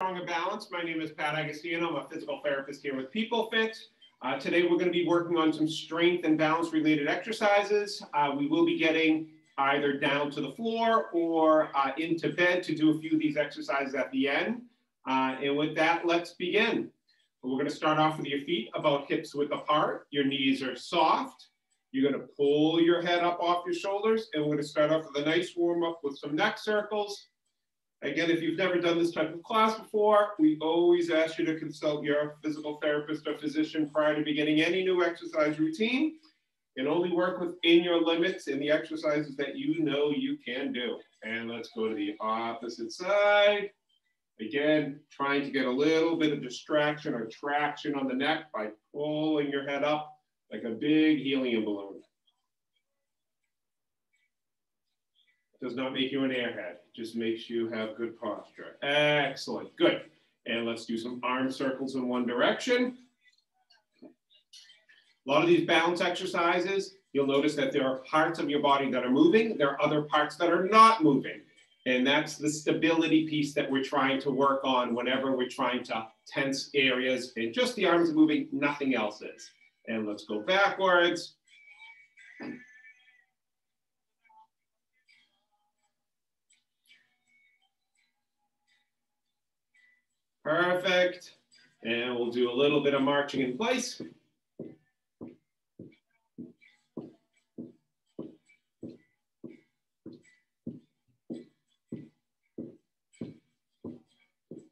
Stronger Balance. My name is Pat Agostino. I'm a physical therapist here with Peoplefit. Uh, today we're going to be working on some strength and balance related exercises. Uh, we will be getting either down to the floor or uh, into bed to do a few of these exercises at the end. Uh, and with that, let's begin. We're going to start off with your feet about hips width apart. Your knees are soft. You're going to pull your head up off your shoulders, and we're going to start off with a nice warm up with some neck circles. Again, if you've never done this type of class before, we always ask you to consult your physical therapist or physician prior to beginning any new exercise routine and only work within your limits in the exercises that you know you can do. And let's go to the opposite side. Again, trying to get a little bit of distraction or traction on the neck by pulling your head up like a big helium balloon. Does not make you an airhead, It just makes you have good posture. Excellent, good. And let's do some arm circles in one direction. A lot of these balance exercises, you'll notice that there are parts of your body that are moving. There are other parts that are not moving. And that's the stability piece that we're trying to work on whenever we're trying to tense areas. And just the arms moving, nothing else is. And let's go backwards. Perfect. And we'll do a little bit of marching in place.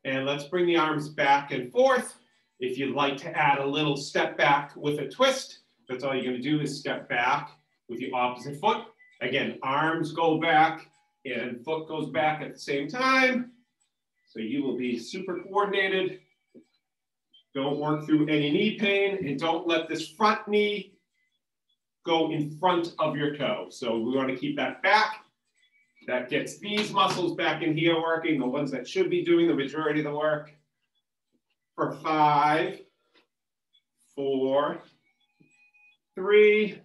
And let's bring the arms back and forth. If you'd like to add a little step back with a twist, that's all you're gonna do is step back with the opposite foot. Again, arms go back and foot goes back at the same time. So you will be super coordinated. Don't work through any knee pain and don't let this front knee go in front of your toe. So we wanna keep that back. That gets these muscles back in here working, the ones that should be doing the majority of the work for five, four, three,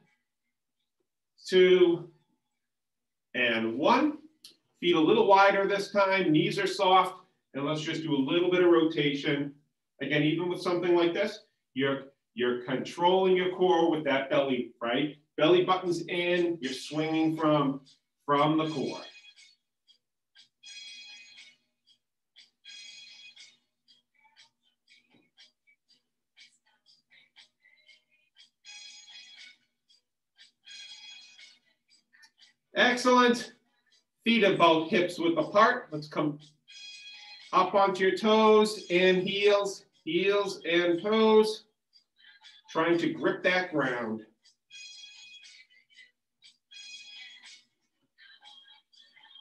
two, and one. Feet a little wider this time, knees are soft, and let's just do a little bit of rotation. Again, even with something like this, you're, you're controlling your core with that belly, right? Belly buttons in, you're swinging from, from the core. Excellent. Feet about hips width apart. Let's come up onto your toes and heels, heels and toes. Trying to grip that ground.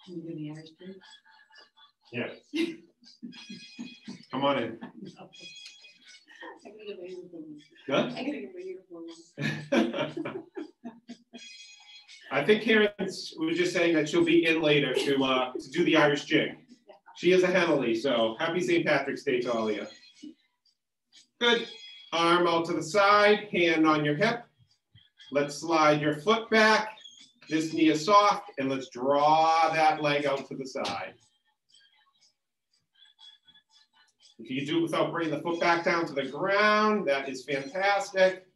Can you do the Irish jig? Yes. Come on in. Good? I think Karen was just saying that she'll be in later to uh, to do the Irish jig. She is a Henley, so happy St. Patrick's Day to all of you. Good. Arm out to the side, hand on your hip. Let's slide your foot back. This knee is soft, and let's draw that leg out to the side. If you do it without bringing the foot back down to the ground, that is fantastic.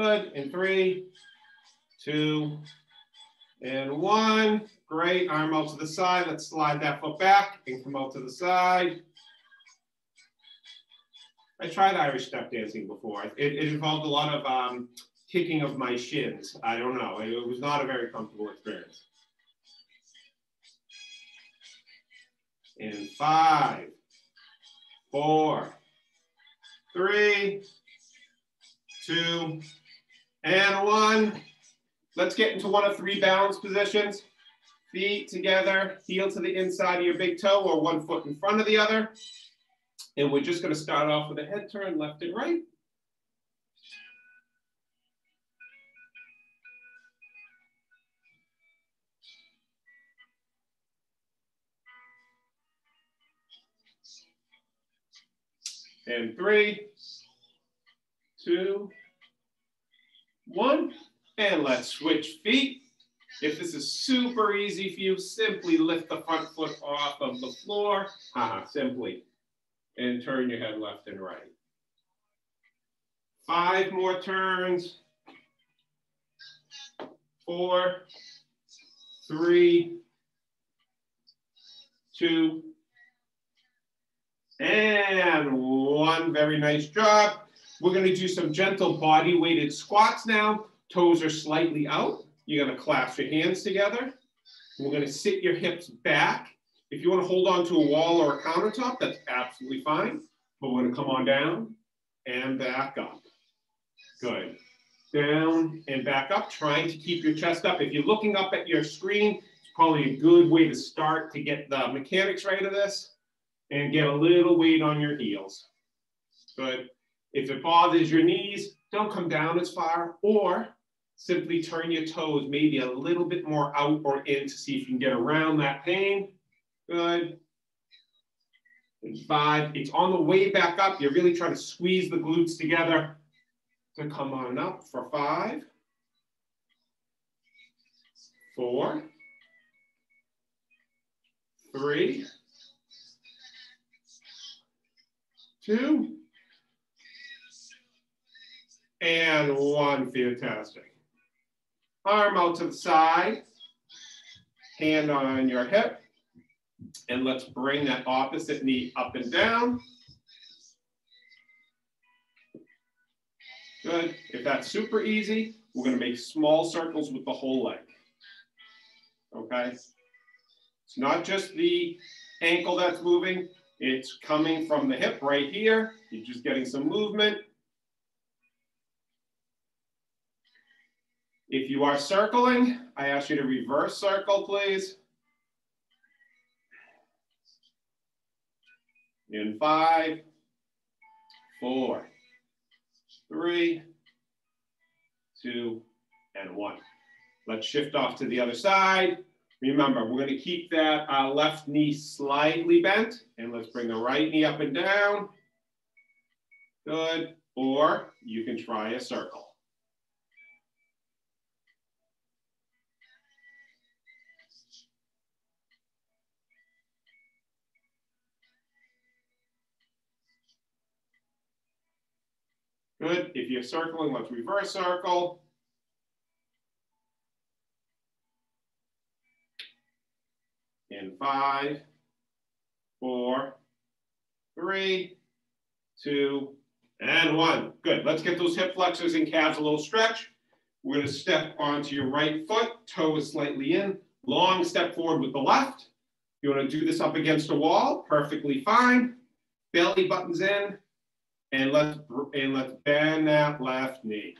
Good. In three, two, and one. Great. Arm out to the side. Let's slide that foot back and come out to the side. I tried Irish step dancing before. It, it involved a lot of um, kicking of my shins. I don't know. It, it was not a very comfortable experience. In five, four, three, two, and one. Let's get into one of three balance positions. Feet together, heel to the inside of your big toe or one foot in front of the other. And we're just gonna start off with a head turn left and right. And three, two, one. And let's switch feet. If this is super easy for you, simply lift the front foot off of the floor. Simply. And turn your head left and right. Five more turns. Four, three, two, and one. Very nice job. We're gonna do some gentle body weighted squats now. Toes are slightly out. You're gonna clasp your hands together. We're gonna sit your hips back. If you wanna hold on to a wall or a countertop, that's absolutely fine. But we're gonna come on down and back up. Good. Down and back up, trying to keep your chest up. If you're looking up at your screen, it's probably a good way to start to get the mechanics right of this and get a little weight on your heels. Good. If it bothers your knees, don't come down as far or simply turn your toes maybe a little bit more out or in to see if you can get around that pain. Good. And five, it's on the way back up. You're really trying to squeeze the glutes together to come on up for five, four, three, two, and one. Fantastic. Arm out to the side, hand on your hip, and let's bring that opposite knee up and down. Good. If that's super easy, we're going to make small circles with the whole leg. Okay. It's not just the ankle that's moving. It's coming from the hip right here. You're just getting some movement. If you are circling, I ask you to reverse circle, please. In five, four, three, two, and one. Let's shift off to the other side. Remember, we're gonna keep that uh, left knee slightly bent and let's bring the right knee up and down. Good, or you can try a circle. Good. If you're circling, let's reverse circle. In five, four, three, two, and one. Good. Let's get those hip flexors and calves a little stretch. We're going to step onto your right foot, toe is slightly in, long step forward with the left. You want to do this up against a wall, perfectly fine. Belly buttons in, and let's, and let's bend that left knee.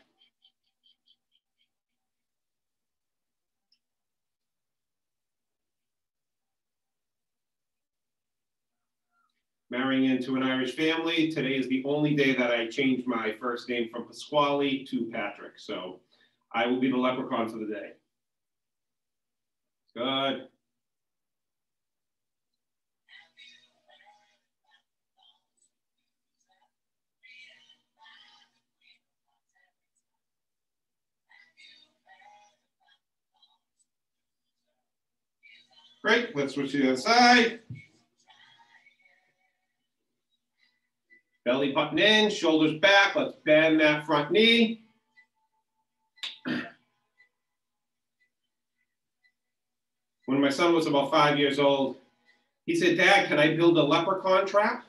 Marrying into an Irish family, today is the only day that I changed my first name from Pasquale to Patrick. So I will be the leprechaun for the day. Good. Great, let's switch to the other side. Belly button in, shoulders back. Let's bend that front knee. When my son was about five years old, he said, Dad, can I build a leprechaun trap?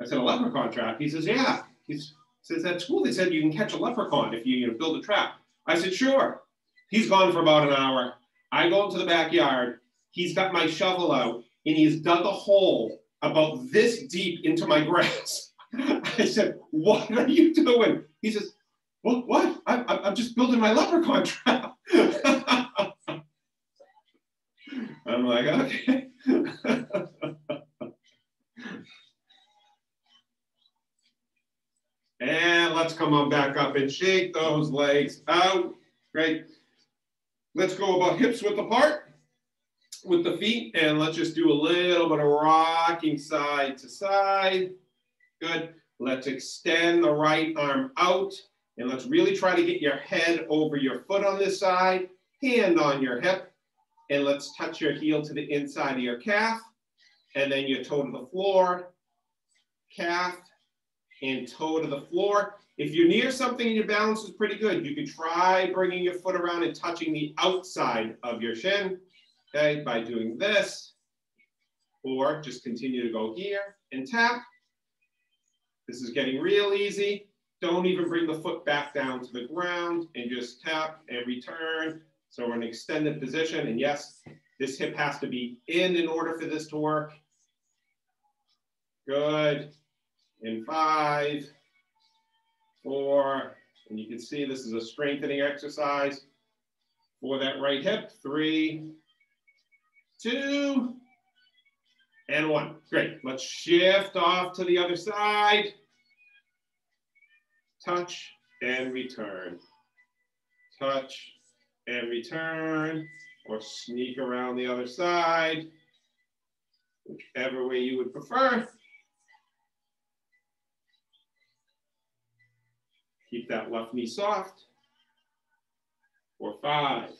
I said, a leprechaun trap? He says, yeah. He says, at school they said you can catch a leprechaun if you, you know, build a trap. I said, sure. He's gone for about an hour. I go into the backyard he's got my shovel out and he's dug a hole about this deep into my grass. I said, What are you doing? He says, Well, What? I'm, I'm just building my leprechaun trap. I'm like, Okay. and let's come on back up and shake those legs out. Great. Let's go about hips width apart with the feet and let's just do a little bit of rocking side to side. Good. Let's extend the right arm out and let's really try to get your head over your foot on this side, hand on your hip, and let's touch your heel to the inside of your calf, and then your toe to the floor, calf, and toe to the floor. If you're near something and your balance is pretty good, you can try bringing your foot around and touching the outside of your shin, okay, by doing this, or just continue to go here and tap. This is getting real easy. Don't even bring the foot back down to the ground and just tap and return. So we're in extended position. And yes, this hip has to be in in order for this to work. Good. In five, four, and you can see this is a strengthening exercise for that right hip. Three, two, and one. Great. Let's shift off to the other side. Touch and return. Touch and return, or sneak around the other side, whichever way you would prefer. Keep that left knee soft. For five,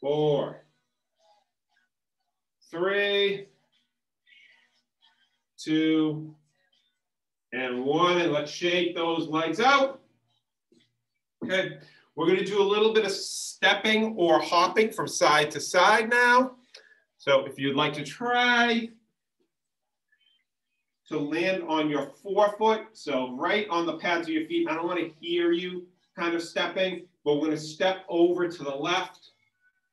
four, three, two, and one. And let's shake those legs out. Okay, we're gonna do a little bit of stepping or hopping from side to side now. So if you'd like to try to land on your forefoot. So right on the pads of your feet. I don't want to hear you kind of stepping, but we're to step over to the left,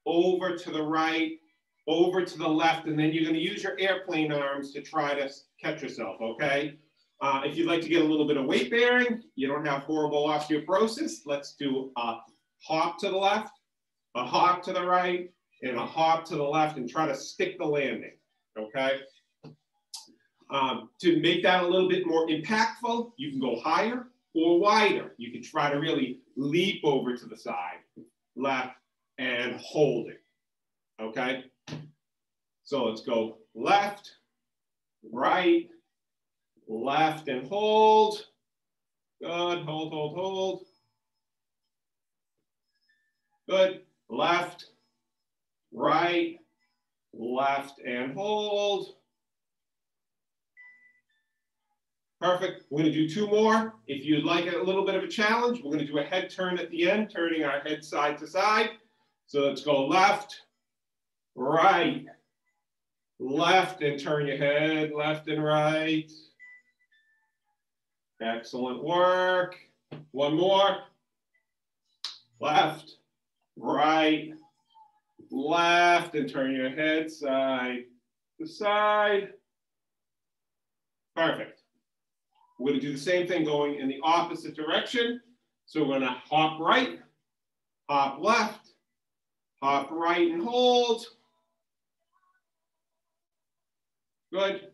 over to the right, over to the left, and then you're going to use your airplane arms to try to catch yourself, okay? Uh, if you'd like to get a little bit of weight bearing, you don't have horrible osteoporosis, let's do a hop to the left, a hop to the right, and a hop to the left and try to stick the landing, okay? Um, to make that a little bit more impactful, you can go higher or wider. You can try to really leap over to the side, left, and hold it. Okay? So let's go left, right, left, and hold. Good. Hold, hold, hold. Good. Left, right, left, and hold. Perfect. We're to do two more. If you'd like a little bit of a challenge, we're going to do a head turn at the end, turning our head side to side. So let's go left, right, left, and turn your head left and right. Excellent work. One more. Left, right, left, and turn your head side to side. Perfect. We're gonna do the same thing going in the opposite direction. So we're gonna hop right, hop left, hop right and hold. Good.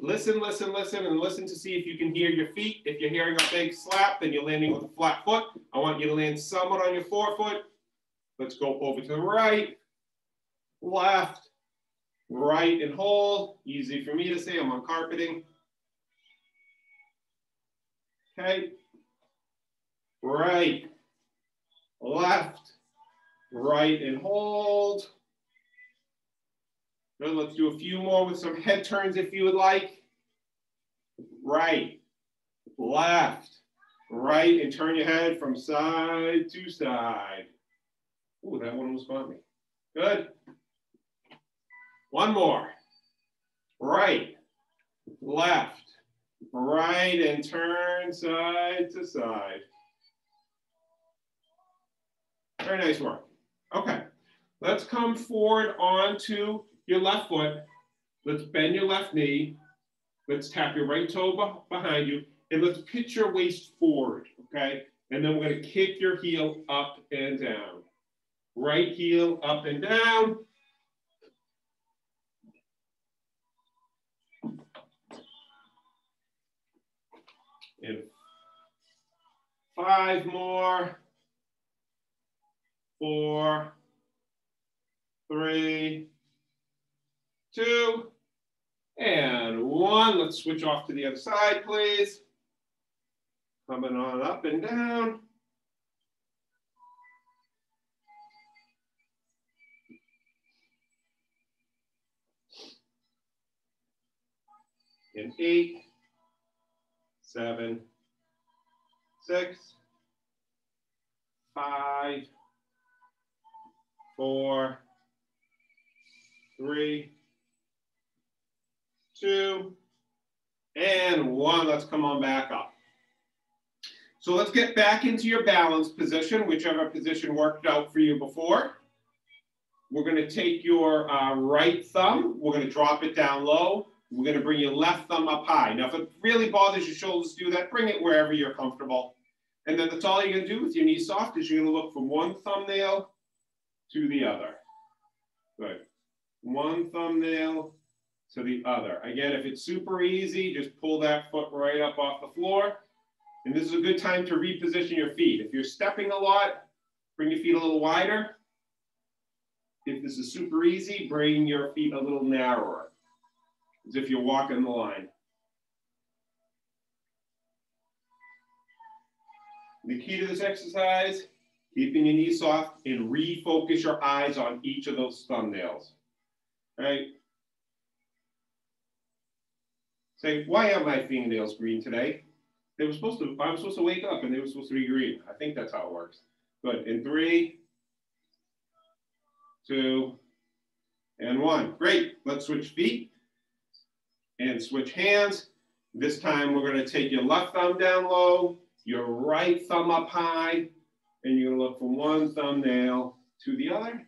Listen, listen, listen, and listen to see if you can hear your feet. If you're hearing a big slap, then you're landing with a flat foot. I want you to land somewhat on your forefoot. Let's go over to the right, left, right, and hold. Easy for me to say, I'm on carpeting. Okay. Right, left, right, and hold. Let's do a few more with some head turns if you would like. Right, left, right, and turn your head from side to side. Oh, that one was funny. Good. One more. Right, left, right and turn side to side. Very nice work. Okay, let's come forward onto your left foot. Let's bend your left knee. Let's tap your right toe behind you and let's pitch your waist forward, okay? And then we're gonna kick your heel up and down. Right heel up and down. and five more, four, three, two, And one, let's switch off to the other side, please. Coming on up and down. And eight, seven, six, five, four, three, two, and one. Let's come on back up. So let's get back into your balance position, whichever position worked out for you before. We're gonna take your uh, right thumb, we're gonna drop it down low. We're gonna bring your left thumb up high. Now, if it really bothers your shoulders to do that, bring it wherever you're comfortable. And then that's all you're gonna do with your knees soft is you're gonna look from one thumbnail to the other. Good. One thumbnail to the other. Again, if it's super easy, just pull that foot right up off the floor. And this is a good time to reposition your feet. If you're stepping a lot, bring your feet a little wider. If this is super easy, bring your feet a little narrower, as if you're walking the line. The key to this exercise, keeping your knees soft and refocus your eyes on each of those thumbnails, right? Say, why are my fingernails green today? They were supposed to, I was supposed to wake up and they were supposed to be green. I think that's how it works. Good, in three, two, and one. Great, let's switch feet and switch hands. This time we're gonna take your left thumb down low, your right thumb up high, and you're gonna look from one thumbnail to the other.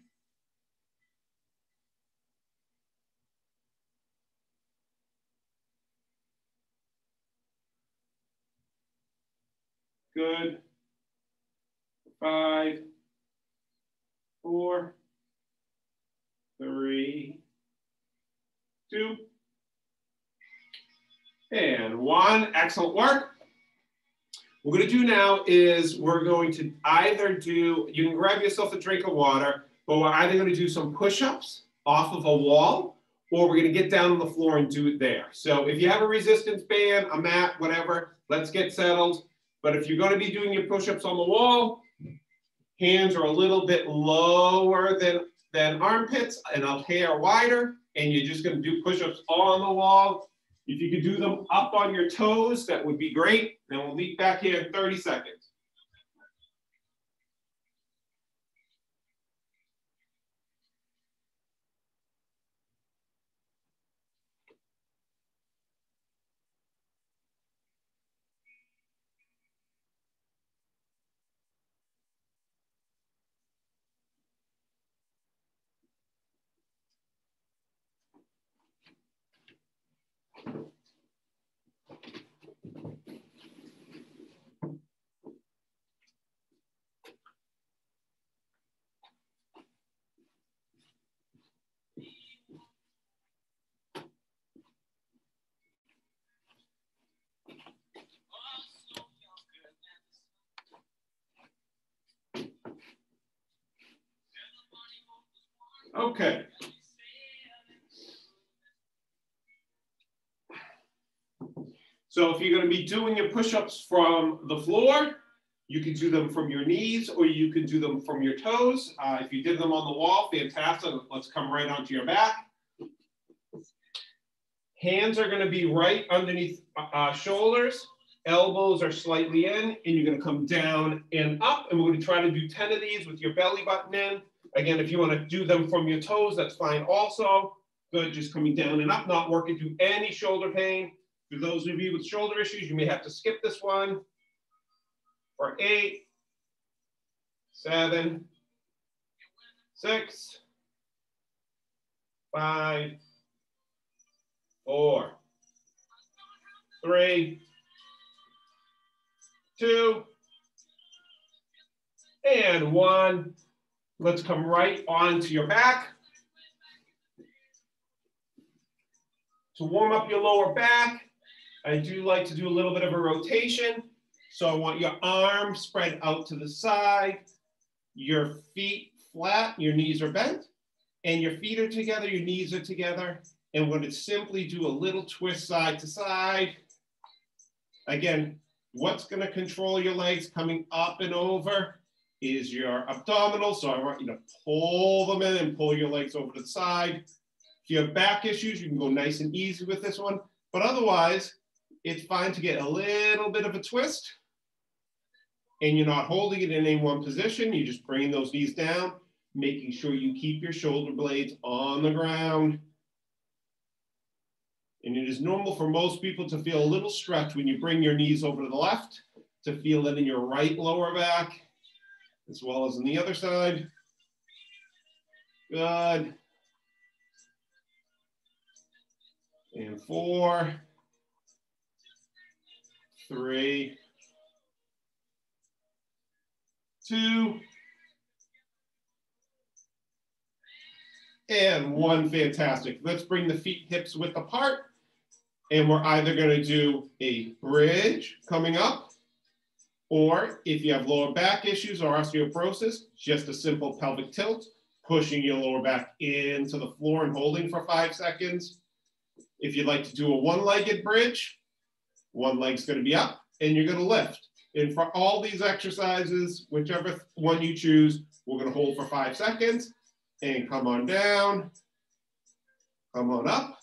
Good. Five, four, three, two, and one. Excellent work. What we're gonna do now is we're going to either do, you can grab yourself a drink of water, but we're either gonna do some push-ups off of a wall, or we're gonna get down on the floor and do it there. So if you have a resistance band, a mat, whatever, let's get settled. But if you're gonna be doing your push-ups on the wall, hands are a little bit lower than, than armpits and a hair wider, and you're just gonna do push-ups on the wall. If you could do them up on your toes, that would be great. Then we'll meet back here in 30 seconds. Okay. So if you're going to be doing your push-ups from the floor, you can do them from your knees or you can do them from your toes. Uh, if you did them on the wall, fantastic. Let's come right onto your back. Hands are going to be right underneath uh, shoulders. Elbows are slightly in, and you're going to come down and up. And we're going to try to do 10 of these with your belly button in. Again, if you want to do them from your toes, that's fine also. Good, just coming down and up, not working through any shoulder pain. For those of you with shoulder issues, you may have to skip this one. For eight, seven, six, five, four, three, two, and one. Let's come right onto your back. To warm up your lower back, I do like to do a little bit of a rotation. So I want your arms spread out to the side, your feet flat, your knees are bent, and your feet are together, your knees are together, And we're gonna simply do a little twist side to side. Again, what's gonna control your legs coming up and over is your abdominal. So I want you to pull them in and pull your legs over to the side. If you have back issues, you can go nice and easy with this one. But otherwise, it's fine to get a little bit of a twist and you're not holding it in any one position. You're just bringing those knees down, making sure you keep your shoulder blades on the ground. And it is normal for most people to feel a little stretch when you bring your knees over to the left, to feel it in your right lower back, as well as on the other side. Good. And four, three, two, and one. Fantastic. Let's bring the feet hips width apart. And we're either going to do a bridge coming up, or if you have lower back issues or osteoporosis, just a simple pelvic tilt, pushing your lower back into the floor and holding for five seconds. If you'd like to do a one-legged bridge, one leg's going to be up and you're going to lift. And for all these exercises, whichever one you choose, we're gonna hold for five seconds and come on down, come on up.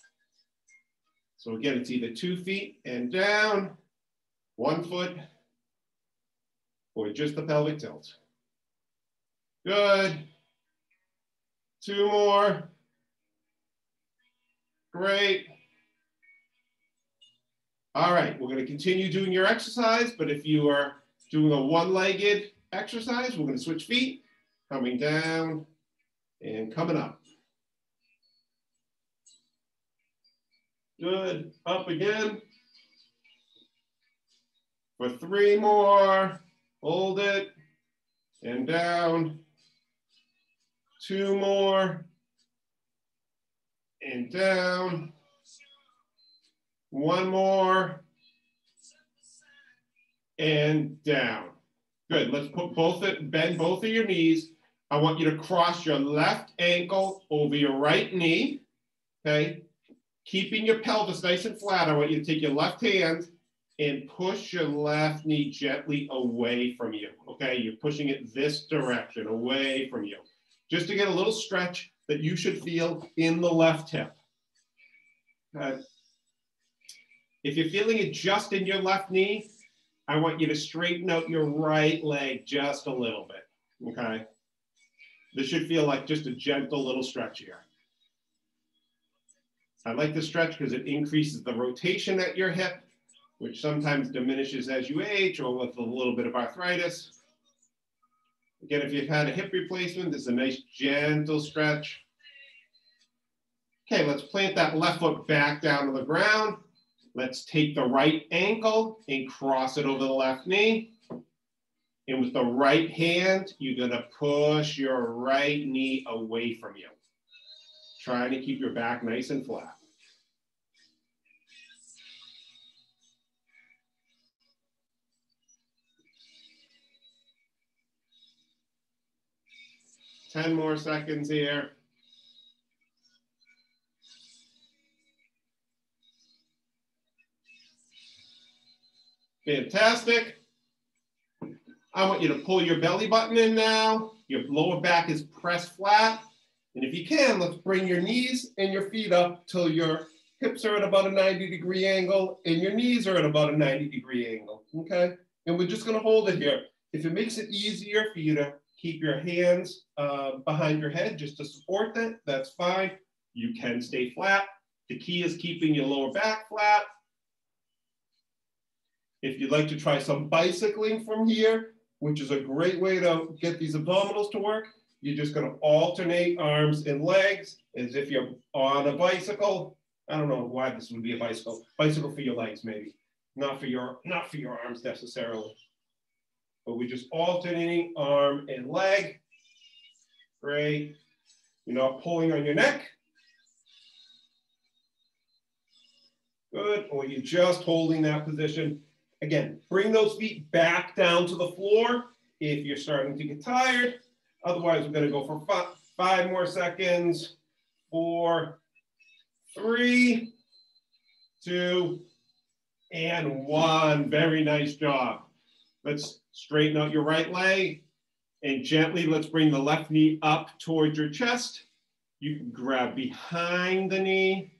So again, it's either two feet and down, one foot, or just the pelvic tilt. Good. Two more. Great. All right, we're gonna continue doing your exercise, but if you are doing a one-legged exercise, we're gonna switch feet, coming down and coming up. Good, up again. For three more, hold it, and down. Two more, and down. One more. And down. Good. Let's put both bend both of your knees. I want you to cross your left ankle over your right knee. Okay. Keeping your pelvis nice and flat, I want you to take your left hand and push your left knee gently away from you. Okay. You're pushing it this direction, away from you. Just to get a little stretch that you should feel in the left hip. Okay. If you're feeling it just in your left knee, I want you to straighten out your right leg just a little bit, okay? This should feel like just a gentle little stretch here. I like the stretch because it increases the rotation at your hip, which sometimes diminishes as you age or with a little bit of arthritis. Again, if you've had a hip replacement, this is a nice gentle stretch. Okay, let's plant that left foot back down to the ground. Let's take the right ankle and cross it over the left knee. And with the right hand, you're gonna push your right knee away from you. Trying to keep your back nice and flat. Ten more seconds here. Fantastic. I want you to pull your belly button in now. Your lower back is pressed flat. And if you can, let's bring your knees and your feet up till your hips are at about a 90 degree angle and your knees are at about a 90 degree angle, okay? And we're just gonna hold it here. If it makes it easier for you to keep your hands uh, behind your head just to support that, that's fine. You can stay flat. The key is keeping your lower back flat if you'd like to try some bicycling from here, which is a great way to get these abdominals to work, you're just gonna alternate arms and legs as if you're on a bicycle. I don't know why this would be a bicycle. Bicycle for your legs, maybe. Not for your, not for your arms necessarily. But we're just alternating arm and leg. Great. You're not pulling on your neck. Good, or you're just holding that position Again, bring those feet back down to the floor if you're starting to get tired. Otherwise, we're gonna go for five, five more seconds, four, three, two, and one. Very nice job. Let's straighten out your right leg and gently let's bring the left knee up towards your chest. You can grab behind the knee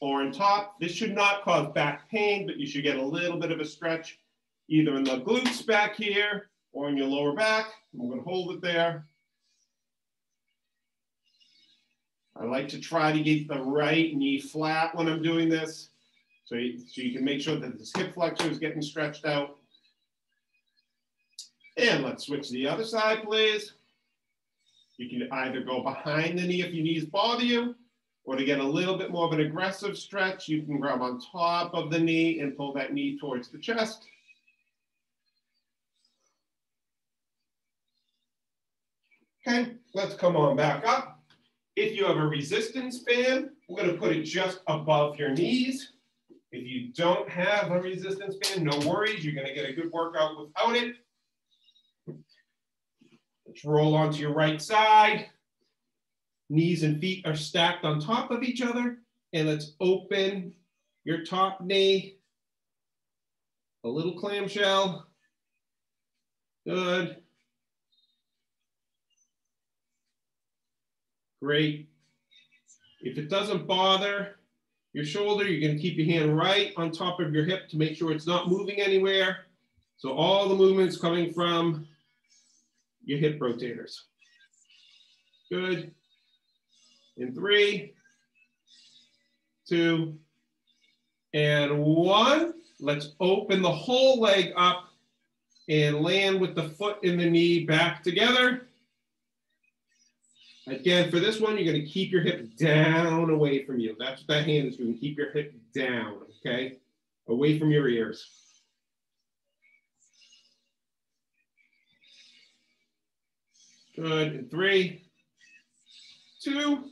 or on top. This should not cause back pain, but you should get a little bit of a stretch either in the glutes back here or in your lower back. I'm gonna hold it there. I like to try to get the right knee flat when I'm doing this. So you, so you can make sure that this hip flexor is getting stretched out. And let's switch the other side, please. You can either go behind the knee if your knees bother you, or to get a little bit more of an aggressive stretch, you can grab on top of the knee and pull that knee towards the chest. Okay, let's come on back up. If you have a resistance band, we're gonna put it just above your knees. If you don't have a resistance band, no worries, you're gonna get a good workout without it. Let's roll onto your right side. Knees and feet are stacked on top of each other. And let's open your top knee. A little clamshell. Good. Great. If it doesn't bother your shoulder, you're gonna keep your hand right on top of your hip to make sure it's not moving anywhere. So all the movements coming from your hip rotators. Good. In three, two, and one. Let's open the whole leg up and land with the foot and the knee back together. Again, for this one, you're gonna keep your hip down away from you. That's what that hand is doing. Keep your hip down, okay? Away from your ears. Good. three, two,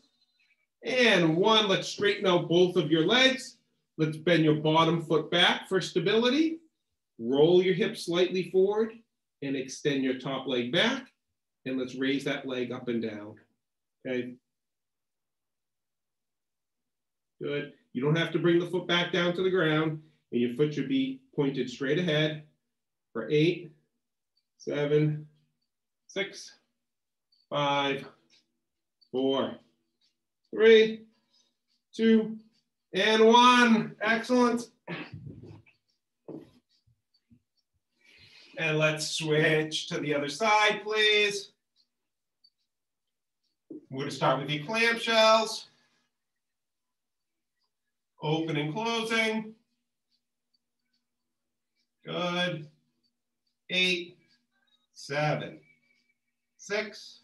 and one. Let's straighten out both of your legs. Let's bend your bottom foot back for stability. Roll your hips slightly forward and extend your top leg back. And let's raise that leg up and down. Okay. Good. You don't have to bring the foot back down to the ground and your foot should be pointed straight ahead for eight, seven, six, five, four, three, two, and one. Excellent. And let's switch to the other side, please. We're going to start with the clamshells. Open and closing. Good. Eight, seven, six,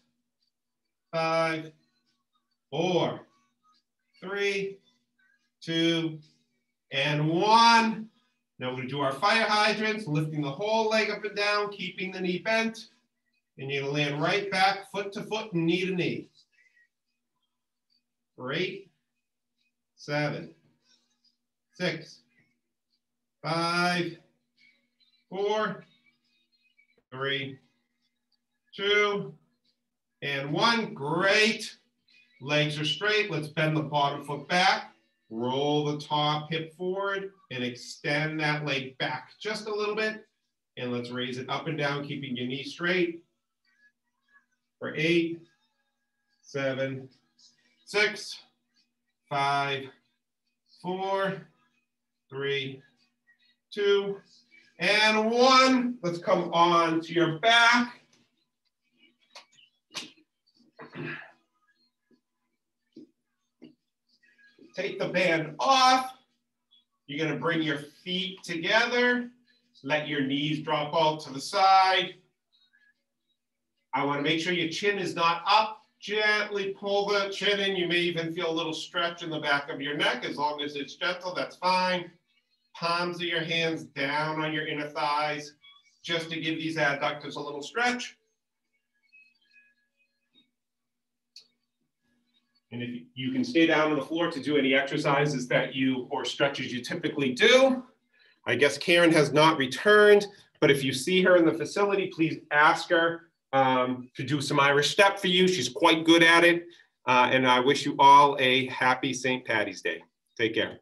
five, four, three, two, and one. Now we're gonna do our fire hydrants, lifting the whole leg up and down, keeping the knee bent. And you're gonna land right back, foot to foot and knee to knee. Eight, seven, six, five, four, three, two, and one. Great. Legs are straight. Let's bend the bottom foot back. Roll the top hip forward and extend that leg back just a little bit. And let's raise it up and down, keeping your knee straight. For eight, seven, six, five, four, three, two, and one. Let's come on to your back. Take the band off. You're gonna bring your feet together. Let your knees drop out to the side. I wanna make sure your chin is not up. Gently pull the chin in. You may even feel a little stretch in the back of your neck. As long as it's gentle, that's fine. Palms of your hands down on your inner thighs, just to give these adductors a little stretch. And if you can stay down on the floor to do any exercises that you or stretches you typically do. I guess Karen has not returned, but if you see her in the facility, please ask her um, to do some Irish step for you. She's quite good at it. Uh, and I wish you all a happy St. Patty's Day. Take care.